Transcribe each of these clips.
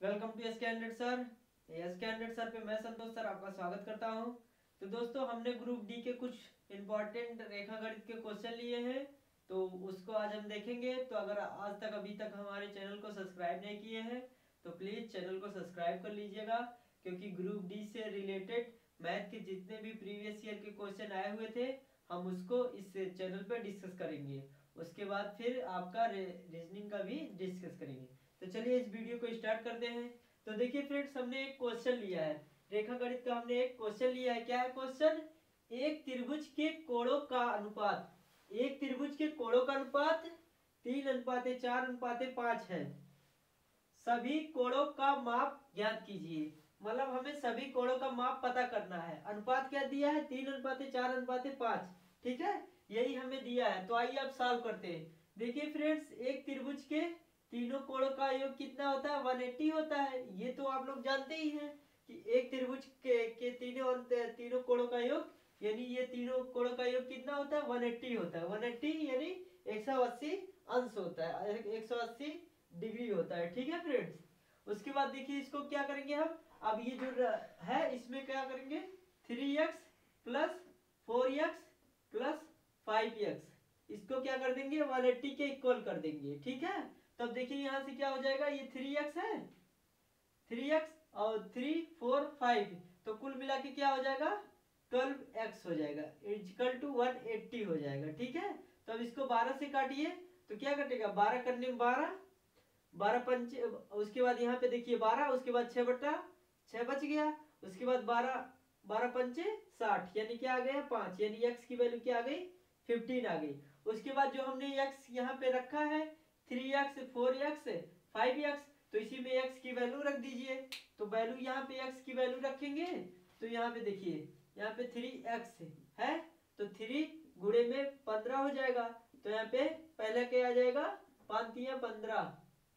Welcome to S candidate sir. S candidate sir पे मैं संतोष sir आपका स्वागत करता हूँ। तो दोस्तों, हमने ग्रुप डी के कुछ इंपॉर्टेंट रेखा गणित के क्वेश्चन लिए हैं तो उसको आज हम देखेंगे। तो अगर आज तक अभी तक हमारे चैनल को सब्सक्राइब नहीं किए हैं तो प्लीज़ चैनल को सब्सक्राइब कर लीजिएगा, क्योंकि ग्रुप डी से रिलेटेड मैथ के जितने भी प्रीवियस ईयर के क्वेश्चन आए हुए थे, हम उसको इस चैनल पे डिस्कस करेंगे। उसके बाद फिर आपका रीजनिंग का भी डिस्कस करेंगे। तो चलिए इस वीडियो को स्टार्ट करते हैं। तो देखिए फ्रेंड्स, हमने एक क्वेश्चन लिया है। रेखा गणित का हमने एक क्वेश्चन लिया है। क्या है क्वेश्चन? एक त्रिभुज के कोणों का अनुपात। एक त्रिभुज के कोणों का अनुपात? तीन अनुपात, चार अनुपात, पाँच है। सभी कोणों का माप ज्ञात कीजिए। मतलब हमें सभी कोणों का माप पता करना है। अनुपात क्या दिया है? तीन अनुपात, चार अनुपात, पाँच। ठीक है? यही हमें दिया है। तो आइए आप सॉल्व करते हैं। देखिए फ्रेंड्स, एक त्रिभुज के तीनों कोणों का योग कितना होता है? 180 होता है। ये तो आप लोग जानते ही हैं कि एक त्रिभुज के, के तीनों तीनों कोणों का योग यानी ये तीनों कोणों का योग कितना होता है? 180 होता है। 180 यानी 180 अंश होता है। 180 डिग्री होता है। ठीक है फ्रेंड्स उसके बाद देखिए इसको क्या करेंगे हम? अब ये जो है इसमें क्या करेंगे? Three X plus four X plus five X इसको क्या कर देंगे? वन एट्टी के इक्वल कर देंगे। ठीक है? तब देखिए यहाँ से क्या हो जाएगा? ये थ्री एक्स है। थ्री एक्स और थ्री फोर फाइव तो कुल मिला के क्या हो जाएगा? ट्वेल्व एक्स हो जाएगा। इजिकल टू वन एट्टी हो जाएगा, ठीक है? तो अब इसको बारह से काटिए तो क्या कटेगा? बारह करने में बारह। बारह पंच, उसके बाद यहाँ पे देखिए बारह, उसके बाद छह बट्टा छह बच गया। उसके बाद बारह बारह पंचे साठ, यानी क्या आ गया? पाँच, यानी एक्स की वैल्यू क्या आ गई? फिफ्टीन आ गई। उसके बाद जो हमने एक्स यहाँ पे रखा है three X four X five X तो इसी में एक्स की वैल्यू रख दीजिए। तो वैल्यू यहाँ पे एक्स की वैल्यू रखेंगे तो यहाँ पे देखिए, यहाँ पे थ्री एक्स है तो थ्री गुड़े में पंद्रह हो जाएगा। तो यहाँ पे पहले क्या आ जाएगा? पाँच तिया पंद्रह।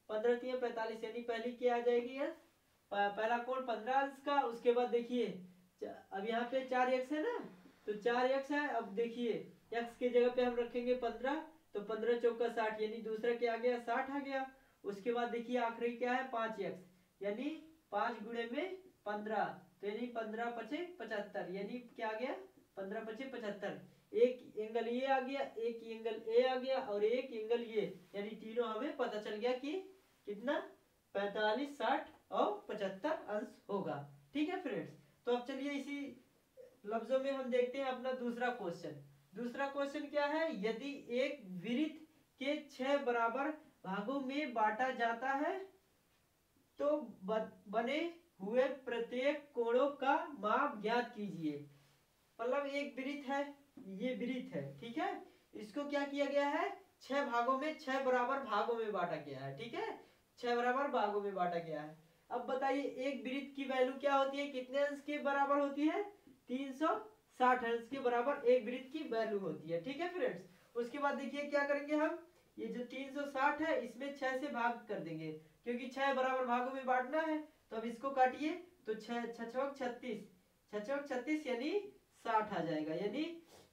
पंद्रह तिया पैतालीस, यानी पहली क्या आ जाएगी? यस पहला कोण पंद्रह अंश का, उसके बाद देखिए अब यहाँ पे चार एक्स है ना तो चार एक्स है, अब देखिए एक्स के जगह पे हम रखेंगे पंद्रह तो पंद्रह चौका साठ, यानी दूसरा क्या आ गया? साठ आ गया। उसके बाद देखिए आखिरी क्या है? पाँच एक्स यानी पाँच गुड़े में पंद्रह तो यानी पंद्रह पचे पचहत्तर, यानी क्या आ गया? पंद्रह पचे पचहत्तर। एक एंगल ये आ गया, एक एंगल ए आ गया, और एक एंगल ये, यानी तीनों हमें पता चल गया कि कितना? पैतालीस, साठ और पचहत्तर अंश होगा। ठीक है फ्रेंड्स तो अब चलिए इसी लफ्जों में हम देखते हैं अपना दूसरा क्वेश्चन दूसरा क्वेश्चन क्या है? यदि एक वृत्त के छह बराबर भागों में बांटा जाता है तो बने हुए प्रत्येक कोणों का माप ज्ञात कीजिए। मतलब एक वृत्त है, ये वृत्त है, ठीक है? इसको क्या किया गया है? छह भागों में, छह बराबर भागों में बांटा गया है, ठीक है? छह बराबर भागों में बांटा गया है। अब बताइए, एक वृत्त की वैल्यू क्या होती है? कितने अंश के बराबर होती है? तीन सौ साठ हर्ट्ज के बराबर एक वृत्त की वैल्यू होती है, ठीक है फ्रेंड्स उसके बाद देखिए क्या करेंगे हम? ये जो 360 है, इसमें छह से भाग कर देंगे। क्योंकि छह बराबर भागों में बांटना है तो अब इसको काटिए तो छछक छत्तीस। छछक छत्तीस यानी साठ आ जाएगा। यानी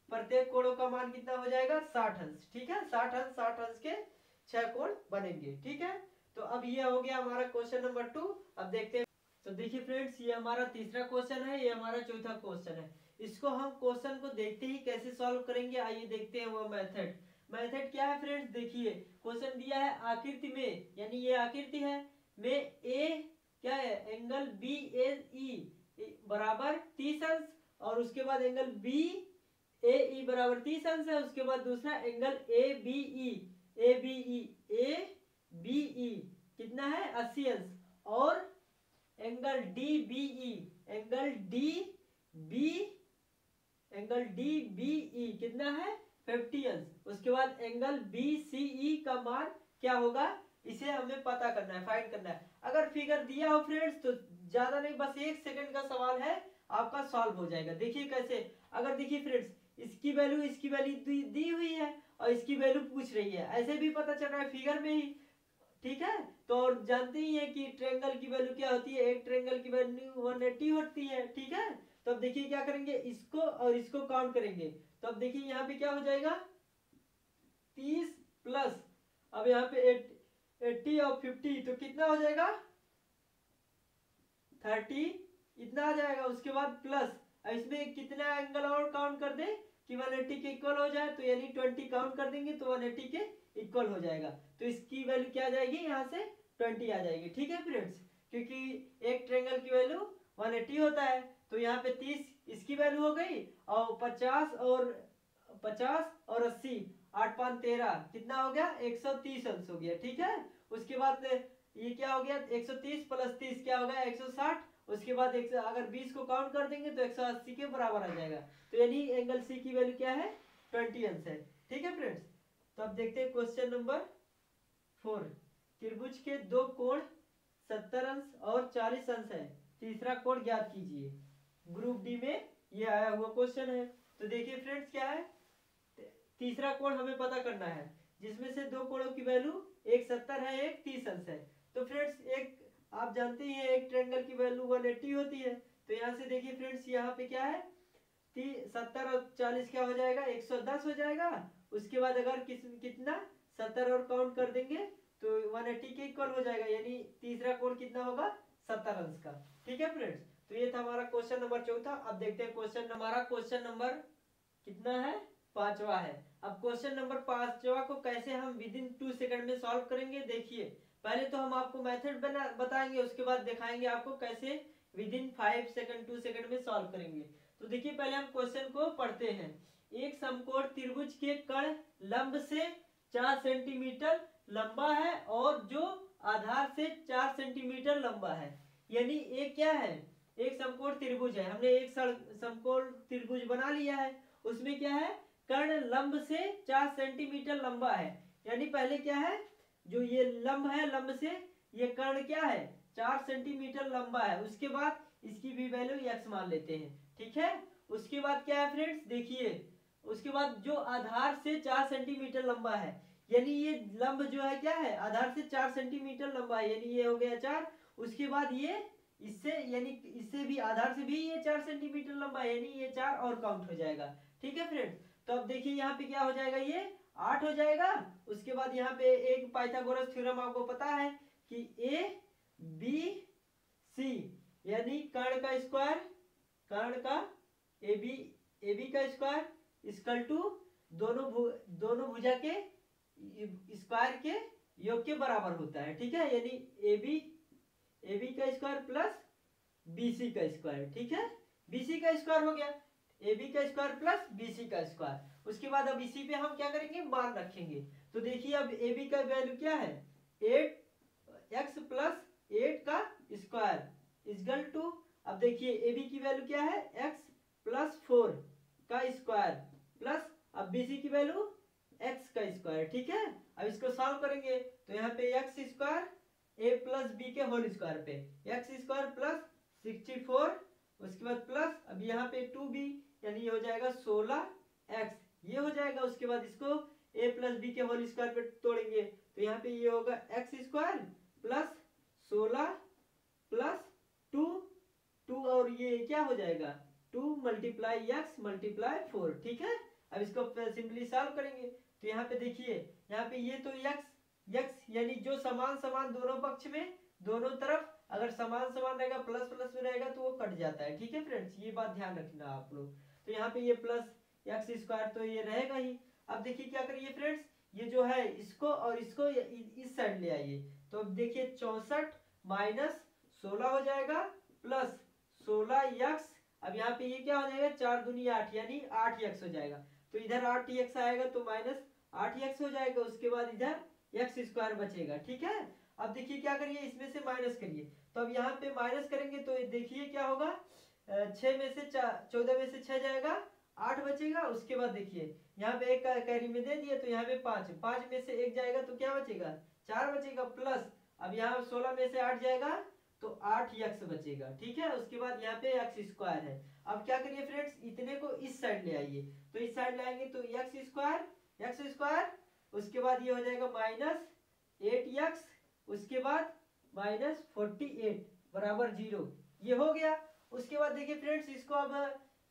प्रत्येक कोणों का मान कितना हो जाएगा? साठ अंश ठीक है? साठ अंश साठ अंश के छह कोण बनेंगे, ठीक है? तो अब ये हो गया हमारा क्वेश्चन नंबर टू अब देखते हैं। तो देखिए फ्रेंड्स ये हमारा तीसरा क्वेश्चन है, ये हमारा चौथा क्वेश्चन है। इसको हम क्वेश्चन को देखते ही कैसे सॉल्व करेंगे, आइए देखते हैं वो मेथड। मेथड क्या है फ्रेंड्स? देखिए, क्वेश्चन दिया है आकृति में, यानी ये आकृति है, में ए क्या है? एंगल बी ए ई बराबर तीस अंश, और उसके बाद एंगल बी ए ई बराबर तीस अंश है, उसके बाद दूसरा angle A B E A B E A B E कितना है? अस्सी अंश, और angle D B E angle D B angle D B E कितना है? फिफ्टी अंश उसके बाद एंगल बी सी ई का मान क्या होगा? इसे हमें पता करना है फाइंड करना है। अगर फिगर दिया हो फ्रेंड्स तो ज़्यादा नहीं बस एक सेकंड का सवाल है आपका सॉल्व हो जाएगा। देखिए कैसे। अगर देखिए फ्रेंड्स इसकी वैल्यू इसकी वैल्यू दी, दी हुई है और इसकी वैल्यू पूछ रही है। ऐसे भी पता चल रहा है फिगर में ही। ठीक है? तो और जानते ही है कि ट्रेंगल की वैल्यू क्या होती है? एक ट्रेंगल की वैल्यू 180 होती है। ठीक है? तो अब देखिए क्या करेंगे? इसको और इसको काउंट करेंगे। तो अब देखिए यहाँ पे क्या हो जाएगा? तीस प्लस अब यहाँ पे एट्टी और फिफ्टी तो कितना हो जाएगा? थर्टी। इतना आ जाएगा, उसके बाद प्लस इसमें कितना एंगल और काउंट कर दे? कि 180 के इक्वल हो जाए तो यानी 20 काउंट कर देंगे तो 180 के इक्वल हो जाएगा। तो इसकी वैल्यू क्या आ जाएगी? यहाँ से 20 आ जाएगी। ठीक है फ्रेंड्स क्योंकि एक ट्रेंगल की वैल्यू 180 होता है। तो यहाँ पे 30 इसकी वैल्यू हो गई, और 50 और 50 और 80 आठ पाँच तेरह, कितना हो गया? 130 अंश हो गया, ठीक है? उसके बाद ये क्या हो गया? 130 प्लस 30 क्या हो गया? 160 उसके बाद एक अगर 20 को काउंट कर देंगे तो 180 के बराबर आ जाएगा। तो यानी एंगल सी की वैल्यू क्या है? 20 अंश है, ठीक है फ्रेंड्स तो अब देखते हैं क्वेश्चन नंबर फोर त्रिभुज के दो कोण सत्तर अंश और चालीस अंश है। तीसरा कोण ज्ञात कीजिए। ग्रुप डी में ये आया हुआ क्वेश्चन है। तो देखिए फ्रेंड्स क्या है? तीसरा कोण हमें पता करना है, जिसमें से दो कोणों की वैल्यू एक सत्तर है, एक तीस अंश है। तो फ्रेंड्स, एक आप जानते ही हैं, एक ट्रेंगल की वैल्यू 180 होती है। तो यहाँ से देखिए फ्रेंड्स, यहाँ पे क्या है? सत्तर और चालीस क्या हो जाएगा? 110 हो जाएगा। उसके बाद अगर किस, कितना? सत्तर और काउंट कर देंगे तो 180 के इक्वल हो जाएगा। यानी तीसरा कोण कितना होगा? सत्तर अंश का। ठीक है फ्रेंड्स? तो ये था हमारा क्वेश्चन नंबर चौथा। अब देखते हैं क्वेश्चन हमारा क्वेश्चन नंबर कितना है? पांचवा है। अब क्वेश्चन नंबर पांचवा को कैसे हम विद इन टू सेकंड में सॉल्व करेंगे, देखिए। पहले तो हम आपको मेथड बना, बताएँगे, उसके बाद दिखाएँगे आपको कैसे within five second two second में सॉल्व करेंगे। तो देखिए, पहले हम क्वेश्चन को पढ़ते हैं। एक समकोण त्रिभुज के कण लंब से चार सेंटीमीटर लंबा है और जो आधार से चार सेंटीमीटर लंबा है। यानी ये क्या है? एक समकोण त्रिभुज है। हमने एक समकोण त्रिभुज बना लिया है। उसमें क्या है? कर्ण लंब से चार सेंटीमीटर लंबा है। यानी पहले क्या है? जो ये लंब है, लंब से, ये कर्ण क्या है? चार सेंटीमीटर लंबा है। उसके बाद इसकी भी वैल्यू एक्स मान लेते हैं। ठीक है? उसके बाद क्या है फ्रेंड्स देखिए, उसके बाद जो आधार से चार सेंटीमीटर लंबा है, यानी ये लंब जो है क्या है? आधार से चार सेंटीमीटर लंबा है। यानी ये हो गया चार। उसके बाद ये इससे यानी इससे भी आधार से भी ये चार सेंटीमीटर लंबा यानी ये चार और काउंट हो जाएगा। ठीक है फ्रेंड्स तो अब देखिए यहाँ पे क्या हो जाएगा ये? आठ हो जाएगा। उसके बाद यहाँ पे एक पाइथागोरस थ्योरम आपको पता है कि ए बी सी यानी कर्ण का स्क्वायर कर्ण का ए बी ए बी का स्क्वायर इक्वल टू दोनों भु, दोनों भुजा के स्क्वायर के योग के बराबर होता है। ठीक है? यानी ए बी ए बी का स्क्वायर प्लस बी सी का स्क्वायर ठीक है? बी सी का स्क्वायर हो गया। ए बी का स्क्वायर प्लस बी सी का स्क्वायर उसके बाद अब इसी पे हम क्या करेंगे? मान रखेंगे। तो देखिए अब ए बी का वैल्यू क्या है? एट एक्स प्लस एट का स्क्वायर इजगल टू अब देखिए ए बी की वैल्यू क्या है? एक्स प्लस फोर का स्क्वायर प्लस अब बी सी की वैल्यू एक्स का स्क्वायर ठीक है? अब इसको सॉल्व करेंगे। तो यहाँ पे X square A plus B के होल स्क्वायर पे। X square plus sixty four उसके बाद प्लस अब यहाँ पे टू बी यानी ये हो जाएगा सोलह एक्स ये हो जाएगा, उसके बाद इसको ए प्लस बी के होल स्क्वायर पे तोड़ेंगे। तो यहाँ पे ये होगा एक्स स्क्वायर प्लस सोलह प्लस टू टू और ये क्या हो जाएगा? Two multiply X multiply four ठीक है? अब इसको सिंपली सॉल्व करेंगे। तो यहाँ पे देखिए, यहाँ पे ये तो एक्स एक्स यानी जो समान समान दोनों पक्ष में, दोनों तरफ़ अगर समान समान रहेगा प्लस प्लस में रहेगा तो वो कट जाता है। ठीक है फ्रेंड्स ये बात ध्यान रखना आप लोग। तो यहाँ पे ये प्लस एक्स स्क्वायर तो ये रहेगा ही। अब देखिए क्या करिए फ्रेंड्स ये जो है इसको और इसको इस साइड ले आइए। तो अब देखिए चौसठ माइनस सोलह हो जाएगा प्लस सोलह यक्स। अब यहाँ पे ये क्या हो जाएगा? चार दुनिया आठ, यानी आठ यक्स हो जाएगा। तो इधर आठ यक्स आएगा तो माइनस आठ यक्स हो जाएगा। उसके बाद इधर एक्स स्क्वायर बचेगा, ठीक है? अब देखिए क्या करिए, इसमें से माइनस करिए। तो अब यहाँ पे माइनस करेंगे तो देखिए क्या होगा? छह में से चौदह में से छह जाएगा, आठ बचेगा, उसके बाद देखिए, यहाँ पे एक कैरी में दे दिए तो यहाँ पे पाँच। पाँच में से एक जाएगा तो क्या बचेगा? चार बचेगा प्लस अब यहाँ सोलह में से आठ जाएगा तो आठ यक्स बचेगा, ठीक है? उसके बाद यहाँ पे एक्स स्क्वायर है। अब क्या करिए फ्रेंड्स इतने को इस साइड ले आइए। तो इस साइड लाएँगे तो एक्स स्क्वायर एक्स स्क्वायर उसके बाद ये हो जाएगा माइनस एट यक्स उसके बाद माइनस फोर्टी एट, बराबर ज़ीरो। ये हो गया। उसके बाद देखिए फ्रेंड्स, इसको अब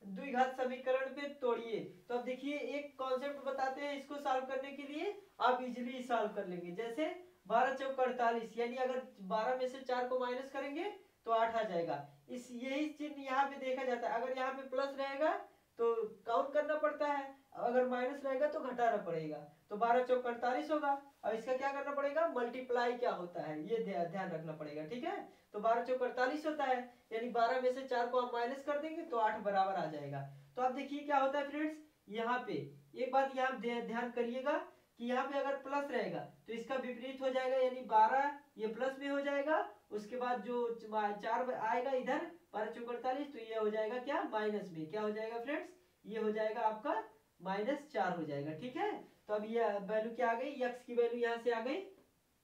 द्विघात समीकरण पे तोड़िए। तो अब देखिए, एक कॉन्सेप्ट बताते हैं इसको सॉल्व करने के लिए। आप इजिली सॉल्व कर लेंगे। जैसे बारह चौक अड़तालीस, यानी अगर बारह में से चार को माइनस करेंगे तो आठ आ जाएगा। इस, यही चिन्ह यहाँ पे देखा जाता है। अगर यहाँ पे प्लस रहेगा तो काउंट करना पड़ता है। अगर माइनस रहेगा तो घटाना पड़ेगा। तो बारह चौक अड़तालीस होगा। अब इसका क्या करना पड़ेगा? मल्टीप्लाई क्या होता है? ये ध्यान रखना पड़ेगा, ठीक है? तो बारह चौक अड़तालीस होता है। यानी बारह में से चार को हम माइनस कर देंगे तो आठ बराबर आ जाएगा। तो आप देखिए क्या होता है फ्रेंड्स यहाँ पे, एक बात यहाँ ध्यान करिएगा कि यहाँ पे अगर प्लस रहेगा तो इसका विपरीत हो जाएगा। यानी बारह ये प्लस में हो जाएगा। उसके बाद जो चार आएगा इधर बारह चौक अड़तालीस तो ये हो जाएगा क्या? माइनस में क्या हो जाएगा फ्रेंड्स? ये हो जाएगा आपका माइनस चार हो जाएगा, ठीक है? तो अब ये वैल्यू क्या आ गई? एक्स की वैल्यू यहाँ से आ गई,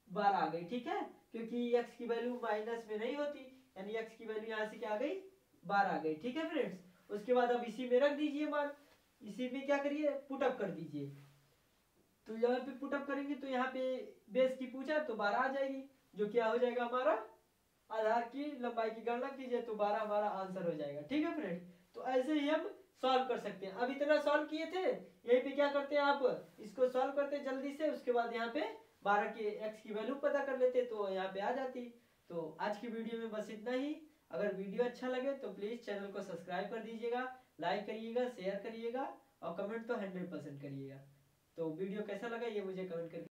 बारह आ गई, ठीक है? क्योंकि एक्स की वैल्यू माइनस में नहीं होती, यानी एक्स की वैल्यू यहाँ से क्या आ गई? बारह आ गई, ठीक है फ्रेंड्स? उसके बाद अब इसी में रख दीजिए मान। इसी में क्या करिए? पुटअप कर दीजिए। तो यहाँ पे पुटअप करेंगे तो यहाँ पे बेस की पूछा तो बारह आ जाएगी, जो क्या हो जाएगा हमारा? आधार की लंबाई की गणना कीजिए तो बारह हमारा आंसर हो जाएगा। ठीक है फ्रेंड? तो ऐसे ही हम सॉल्व कर सकते हैं। अब इतना सॉल्व किए थे, यही पे क्या करते हैं आप? इसको सॉल्व करते हैं जल्दी से, उसके बाद यहाँ पे बारह के एक्स की वैल्यू पता कर लेते तो यहाँ पे आ जाती। तो आज की वीडियो में बस इतना ही। अगर वीडियो अच्छा लगे तो प्लीज़ चैनल को सब्सक्राइब कर दीजिएगा लाइक करिएगा शेयर करिएगा और कमेंट तो हंड्रेड परसेंट करिएगा। तो वीडियो कैसा लगा ये मुझे कमेंट करके